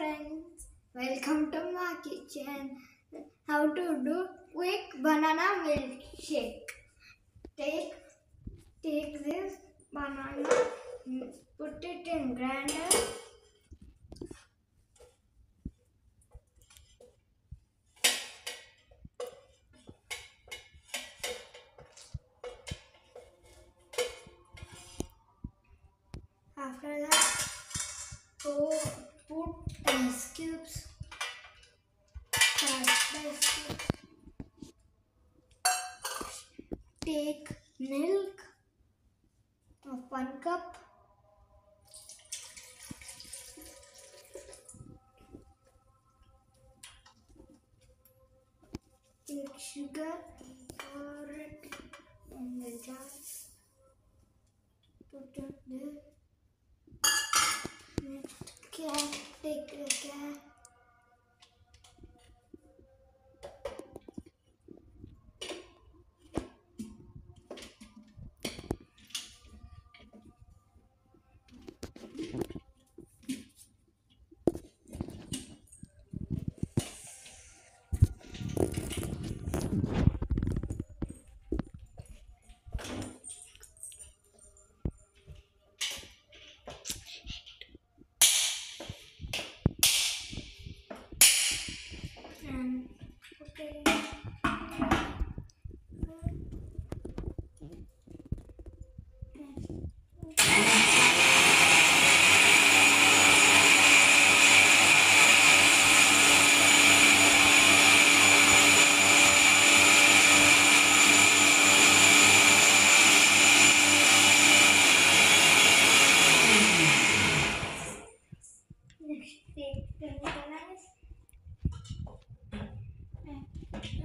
friends, welcome to my kitchen. How to do quick banana milkshake. Take take this banana, mm, put it in grinder. After that, go ice cubes. Take milk of one cup. Take sugar, pour it in the jar. Put it there. Next, cat, take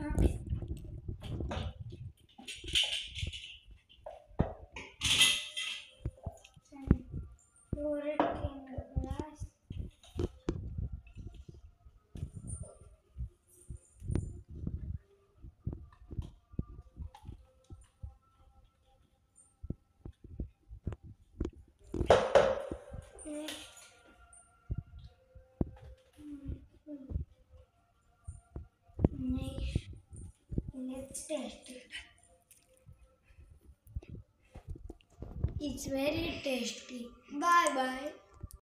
And pour it in the glass. Next. Next. Let's test it. It's very tasty. Bye bye.